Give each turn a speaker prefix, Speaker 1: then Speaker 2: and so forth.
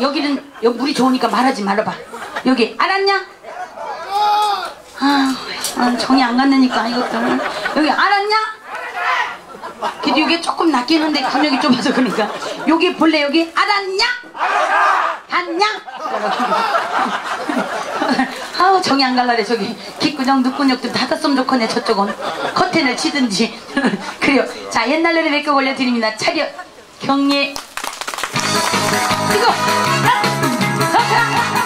Speaker 1: 여기는 여기 물이 좋으니까 말하지 말아봐. 여기 알았냐? 아, 아, 정이 안 갔느니까 이것들. 여기 알았냐? 그래도 이게 조금 낚이는데 감력이 좁아서 그러니까 여기 볼래 여기 알았냐? 봤냐? 아우 정이 안 갈라래 저기 귓구녕 늑구녕도 닫았으면 좋겠네 저쪽은 커튼을 치든지 그래요 자 옛날 노래 몇곡 올려드립니다 차렷 경례 이거 야! 자, 자,